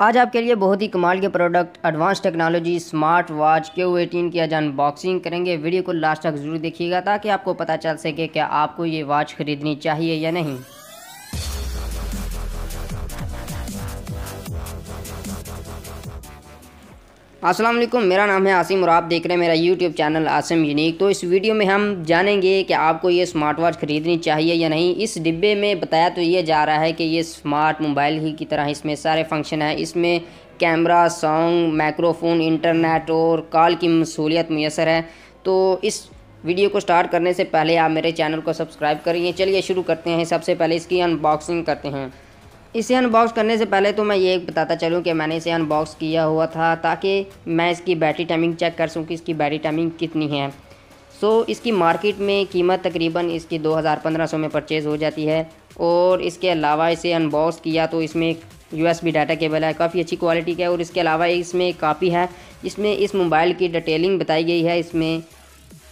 आज आपके लिए बहुत ही कमाल के product advance technology smart watch के ओ एटीन की आज अनबॉक्सिंग करेंगे। वीडियो को लास्ट तक ज़रूर देखिएगा ताकि आपको पता चल सके कि आपको ये वॉच ख़रीदनी चाहिए या नहीं। अस्सलाम वालेकुम मेरा नाम है आसिम और आप देख रहे हैं मेरा यूट्यूब चैनल आसिम यूनिक। तो इस वीडियो में हम जानेंगे कि आपको ये स्मार्ट वॉच ख़रीदनी चाहिए या नहीं। इस डिब्बे में बताया तो ये जा रहा है कि ये स्मार्ट मोबाइल ही की तरह इसमें सारे फ़ंक्शन हैं। इसमें कैमरा सॉन्ग माइक्रोफोन इंटरनेट और कॉल की सहूलियत मैसर है। तो इस वीडियो को स्टार्ट करने से पहले आप मेरे चैनल को सब्सक्राइब करिए। चलिए शुरू करते हैं। सबसे पहले इसकी अनबॉक्सिंग करते हैं। इसे अनबॉक्स करने से पहले तो मैं ये बताता चलूँ कि मैंने इसे अनबॉक्स किया हुआ था ताकि मैं इसकी बैटरी टाइमिंग चेक कर सकूँ कि इसकी बैटरी टाइमिंग कितनी है। सो so, इसकी मार्केट में कीमत तकरीबन इसकी दो हज़ार पंद्रह सौ में परचेज़ हो जाती है और इसके अलावा इसे अनबॉक्स किया तो इसमें U S B data cable है काफ़ी अच्छी क्वालिटी का है और इसके अलावा इसमें कापी है। इसमें इस मोबाइल की डिटेलिंग बताई गई है। इसमें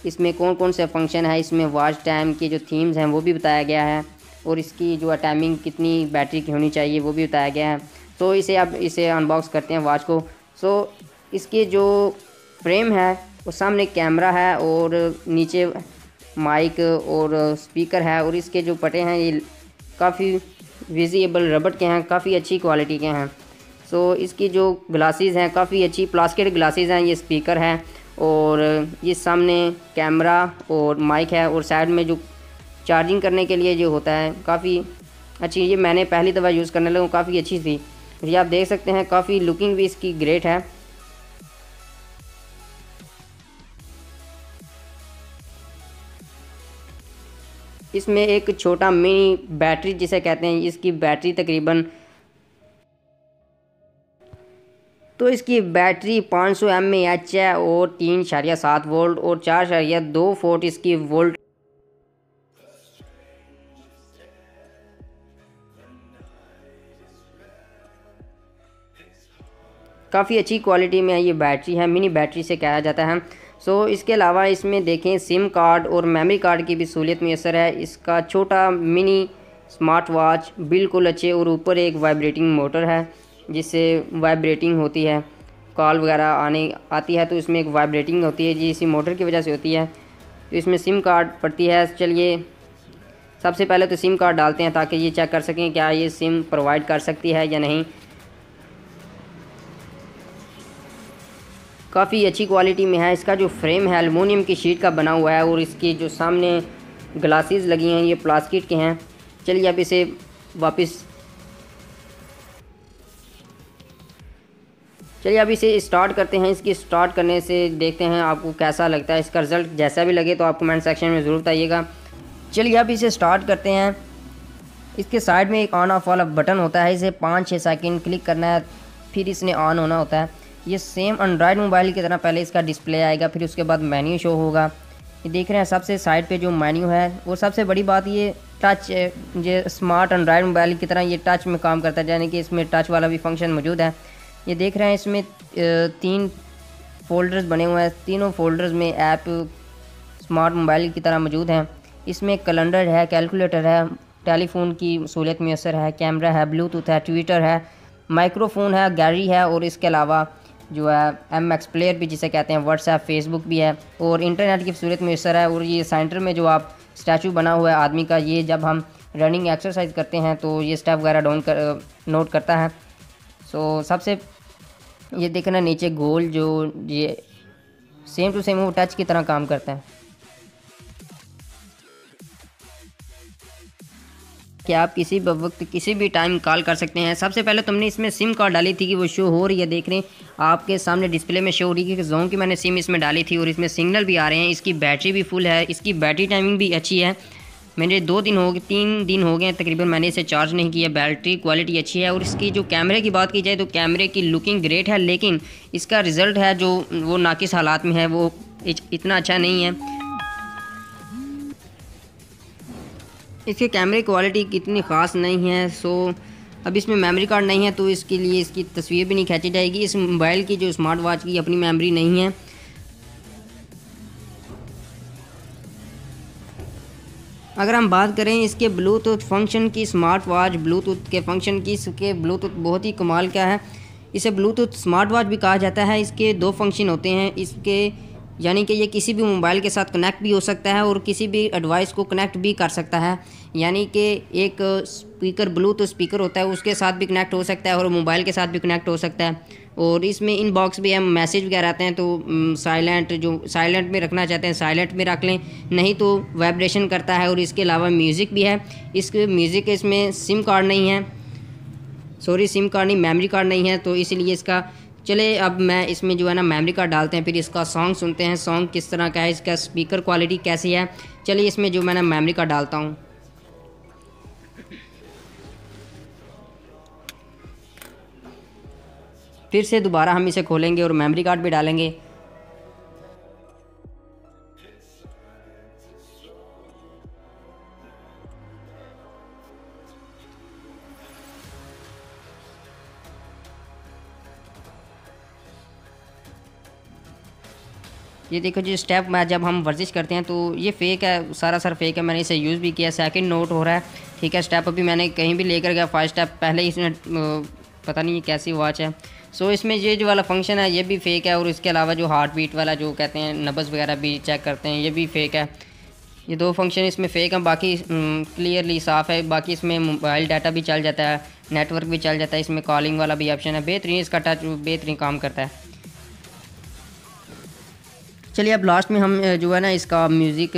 इसमें कौन कौन से फ़ंक्शन है इसमें वॉच टाइम के जो थीम्स हैं वो भी बताया गया है। और इसकी जो है टाइमिंग कितनी बैटरी की होनी चाहिए, वो भी बताया गया है। तो इसे अब इसे अनबॉक्स करते हैं वॉच को। सो इसके जो फ्रेम है, वो सामने कैमरा है और नीचे माइक और स्पीकर है और इसके जो पटे हैं, ये काफ़ी विजिएबल रबट के हैं, काफ़ी अच्छी क्वालिटी के हैं। सो इसकी जो ग्लासेस हैं, काफ़ी अच्छी प्लास्टिक ग्लासेस हैं, ये स्पीकर है और ये सामने कैमरा और माइक है और साइड में जो चार्जिंग करने के लिए जो होता है, काफ़ी अच्छी ये मैंने पहली दफ़ा यूज़ करने लगा, काफ़ी अच्छी थी। ये आप देख सकते हैं, काफ़ी लुकिंग भी इसकी ग्रेट है। इसमें एक छोटा मिनी बैटरी जिसे कहते हैं, इसकी बैटरी तकरीबन तो इसकी बैटरी 500 सौ एम एच है और तीन शरिया सात वोल्ट और चार शरिया दो फोर्ट इसकी वोल्ट काफ़ी अच्छी क्वालिटी में ये बैटरी है मिनी बैटरी से कहा जाता है। सो so, इसके अलावा इसमें देखें सिम कार्ड और मेमोरी कार्ड की भी सहूलियत मैसर है। इसका छोटा मिनी स्मार्ट वॉच बिल्कुल अच्छे और ऊपर एक वाइब्रेटिंग मोटर है जिससे वाइब्रेटिंग होती है। कॉल वगैरह आने आती है तो इसमें एक वाइब्रेटिंग होती है जी इसी मोटर की वजह से होती है। तो इसमें सिम कार्ड पड़ती है। चलिए सबसे पहले तो सिम कार्ड डालते हैं ताकि ये चेक कर सकें क्या ये सिम प्रोवाइड कर सकती है या नहीं। काफ़ी अच्छी क्वालिटी में है। इसका जो फ्रेम है अलमोनियम की शीट का बना हुआ है और इसके जो सामने ग्लासेस लगी हैं, ये प्लास्टिक के हैं। चलिए अब इसे वापस चलिए अब इसे स्टार्ट करते हैं। इसकी स्टार्ट करने से देखते हैं आपको कैसा लगता है। इसका रिज़ल्ट जैसा भी लगे तो आप कमेंट सेक्शन में ज़रूर बताइएगा। चलिए अब इसे स्टार्ट करते हैं। इसके साइड में एक ऑन ऑफ़ वाला बटन होता है। इसे पाँच छः सेकेंड क्लिक करना है, फिर इसने ऑन होना होता है। ये सेम एंड्रॉयड मोबाइल की तरह पहले इसका डिस्प्ले आएगा, फिर उसके बाद मेन्यू शो होगा। ये देख रहे हैं सबसे साइड पे जो मेन्यू है, वो सबसे बड़ी बात ये टच ये स्मार्ट एंड्रॉयड मोबाइल की तरह ये टच में काम करता है, यानी कि इसमें टच वाला भी फ़ंक्शन मौजूद है। ये देख रहे हैं इसमें तीन फोल्डर्स बने हुए हैं। तीनों फोल्डर्स में ऐप स्मार्ट मोबाइल की तरह मौजूद हैं। इसमें कैलेंडर है कैलकुलेटर है टेलीफोन की सहूलियत मैसर है कैमरा है ब्लूटूथ है ट्विटर है माइक्रोफोन है गैलरी है और इसके अलावा जो है एम एक्स प्लेयर भी जिसे कहते हैं व्हाट्सएप फेसबुक भी है, और इंटरनेट की सूरत मैसर है, और ये सेंटर में जो आप स्टैचू बना हुआ है आदमी का, ये जब हम रनिंग एक्सरसाइज करते हैं तो ये स्टेप वगैरह डाउन कर नोट करता है। सो सबसे ये देखना नीचे गोल जो ये सेम टू सेम वो टच की तरह काम करता है। कि आप किसी भी वक्त किसी भी टाइम कॉल कर सकते हैं। सबसे पहले तुमने इसमें सिम कार्ड डाली थी कि वो शो हो रही है, देख रहे हैं। आपके सामने डिस्प्ले में शो हो रही है कि जोन की मैंने सिम इसमें डाली थी और इसमें सिग्नल भी आ रहे हैं। इसकी बैटरी भी फुल है, इसकी बैटरी टाइमिंग भी अच्छी है। मैंने दो दिन हो गए, तीन दिन हो गए हैं तकरीबन मैंने इसे चार्ज नहीं किया। बैटरी क्वालिटी अच्छी है और इसकी जो कैमरे की बात की जाए तो कैमरे की लुकिंग ग्रेट है, लेकिन इसका रिज़ल्ट है जो वो नाकिस हालात में है, वो इतना अच्छा नहीं है। इसके कैमरे क्वालिटी कितनी ख़ास नहीं है सो अब इसमें मेमोरी कार्ड नहीं है तो इसके लिए इसकी तस्वीर भी नहीं खींची जाएगी। इस मोबाइल की जो स्मार्ट वॉच की अपनी मेमोरी नहीं है। अगर हम बात करें इसके ब्लूटूथ फ़ंक्शन की स्मार्ट वॉच ब्लूटूथ के फ़ंक्शन की, इसके ब्लूटूथ बहुत ही कमाल का है। इसे ब्लूटूथ स्मार्ट वॉच भी कहा जाता है। इसके दो फ़ंक्शन होते हैं। इसके यानी कि ये किसी भी मोबाइल के साथ कनेक्ट भी हो सकता है और किसी भी एडवाइस को कनेक्ट भी कर सकता है। यानी कि एक स्पीकर ब्लूटूथ स्पीकर होता है, उसके साथ भी कनेक्ट हो सकता है और मोबाइल के साथ भी कनेक्ट हो सकता है। और इसमें इन बॉक्स भी हम मैसेज वगैरह आते हैं तो साइलेंट जो साइलेंट में रखना चाहते हैं साइलेंट में रख लें। नहीं तो वाइब्रेशन करता है और इसके अलावा म्यूज़िक भी है। इसके म्यूज़िक इसमें सिम कार्ड नहीं है। सॉरी सिम कार्ड नहीं मेमोरी कार्ड नहीं है तो इसलिए इसका चले, अब मैं इसमें जो है ना मेमोरी कार्ड डालते हैं, फिर इसका सॉन्ग सुनते हैं। सॉन्ग किस तरह का है, इसका स्पीकर क्वालिटी कैसी है? चलिए, इसमें जो मैंने मेमोरी कार्ड डालता हूँ। फिर से दोबारा हम इसे खोलेंगे और मेमोरी कार्ड भी डालेंगे। ये देखो जी स्टेप में जब हम वर्जिश करते हैं तो ये फेक है, सारा सर फेक है, मैंने इसे यूज़ भी किया सेकंड नोट हो रहा है, ठीक है स्टेप अभी मैंने कहीं भी लेकर गया फ़र्स्ट स्टेप पहले ही इसने पता नहीं कैसी वॉच है। सो इसमें ये जो वाला फ़ंक्शन है, ये भी फेक है, और इसके अलावा जो हार्ट बीट वाला जो कहते हैं नब्ज़ वगैरह भी चेक करते हैं, ये भी फेक है। ये दो फ़ंक्शन इसमें फ़ेक हैं, बाकी क्लियरली साफ़ है, बाकी इसमें मोबाइल डाटा भी चल जाता है नेटवर्क भी चल जाता है, इसमें कॉलिंग वाला भी ऑप्शन है, बेहतरीन इसका टच बेहतरीन काम करता है। चलिए अब लास्ट में हम जो है ना, इसका म्यूज़िक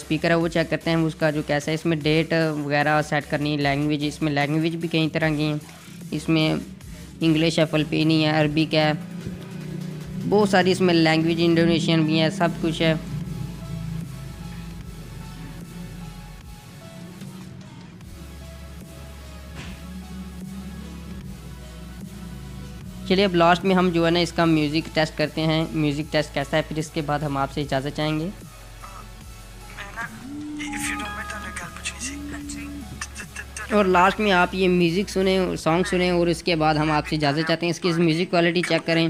स्पीकर है, वो चेक करते हैं, उसका जो कैसा है, इसमें डेट वगैरह सेट करनी लैंग्वेज इसमें लैंग्वेज भी कई तरह की हैं, इसमें इंग्लिश है फलपीनी है अरबिक है, बहुत सारी इसमें लैंग्वेज इंडोनेशियन भी है, सब कुछ है। चलिए अब लास्ट में हम जो है ना इसका म्यूज़िक टेस्ट करते हैं। म्यूज़िक टेस्ट कैसा है? फिर इसके बाद हम आपसे इजाज़त चाहेंगे। और लास्ट में आप ये म्यूज़िक सुने सॉन्ग सुने और इसके बाद हम आपसे इजाज़त चाहते हैं। इसकी म्यूज़िक क्वालिटी चेक करें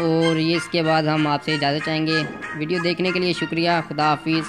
और ये इसके बाद हम आपसे इजाज़त चाहेंगे। वीडियो देखने के लिए शुक्रिया। खुदा हाफिज़।